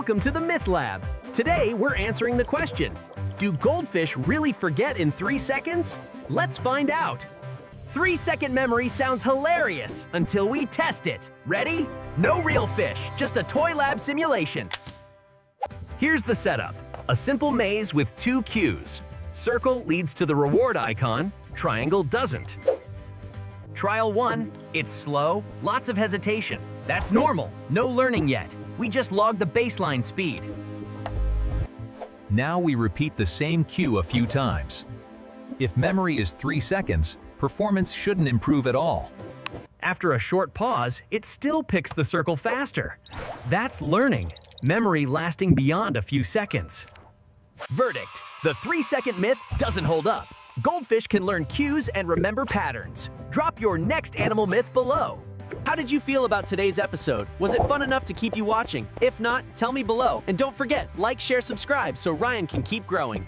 Welcome to the Myth Lab. Today, we're answering the question Do goldfish really forget in three seconds? Let's find out. Three second memory sounds hilarious until we test it. Ready? No real fish, just a toy lab simulation. Here's the setup a simple maze with two cues. Circle leads to the reward icon, triangle doesn't. Trial 1, it's slow, lots of hesitation. That's normal, no learning yet. We just logged the baseline speed. Now we repeat the same cue a few times. If memory is 3 seconds, performance shouldn't improve at all. After a short pause, it still picks the circle faster. That's learning, memory lasting beyond a few seconds. Verdict, the three-second myth doesn't hold up. Goldfish can learn cues and remember patterns. Drop your next animal myth below. How did you feel about today's episode? Was it fun enough to keep you watching? If not, tell me below. And don't forget, like, share, subscribe so Ryan can keep growing.